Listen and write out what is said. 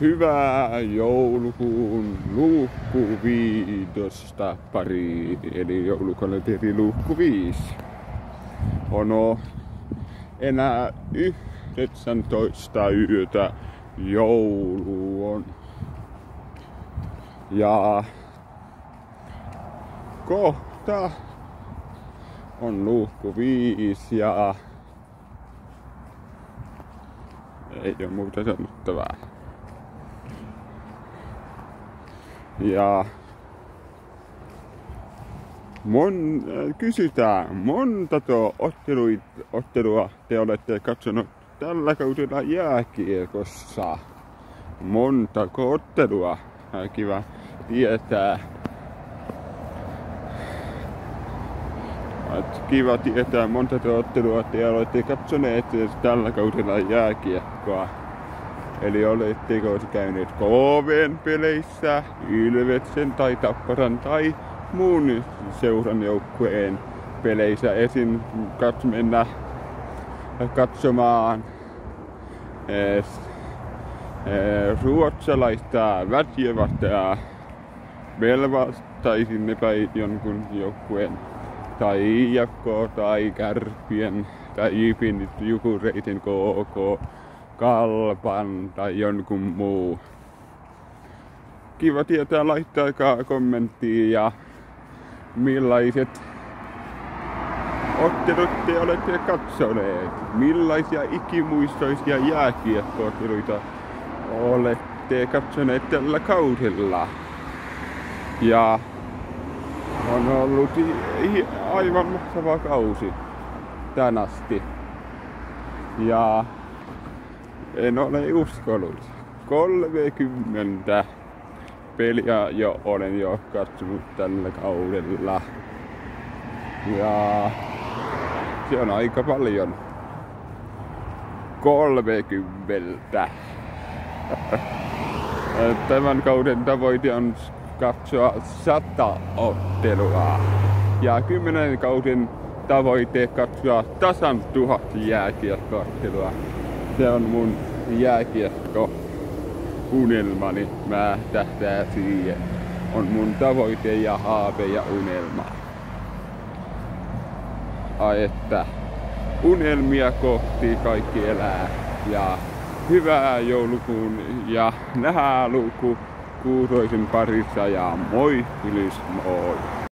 Hyvää joulukuun luukkuviidosta pari, eli joulukalenteri luukku 5. On enää 19 yötä joulu on. Ja kohta on luukku 5 ja ei ole muuta sanottavaa. Ja mon, kysytään, montako otteluit, ottelua te olette katsonut tällä kaudella jääkiekossa? Montako ottelua? Kiva tietää. Et kiva tietää, montako ottelua te olette katsoneet tällä kaudella jääkiekkoa. Eli oletteko käyneet KVn peleissä, Ilveksen tai Tapparan tai muun seuran joukkueen peleissä esim. Kats mennä katsomaan es, es, ruotsalaista vätjevasta Velvasta tai sinne päin jonkun joukkueen tai IFK tai Kärpien tai Jipin Jukureitin KK kalpan tai jonkun muu. Kiva tietää, laittakaa kommenttia ja millaiset ottelut te olette katsoneet. Millaisia ikimuistoisia jääkiekkootteluita olette katsoneet tällä kaudella. Ja on ollut aivan mahtava kausi tän asti. Ja en ole uskonut. 30 peliä jo olen jo katsonut tällä kaudella. Ja se on aika paljon. 30. Tämän kauden tavoite on katsoa sata ottelua. Ja kymmenen kauden tavoite katsoa tasan tuhat jääkiekkoottelua se on mun jääkiekko unelmani. Mä tähtää siihen. On mun tavoite ja haave ja unelma. Ai että unelmia kohti kaikki elää. Ja hyvää joulukuun ja nähdään luku kuutoisen parissa ja moi, ylös moi.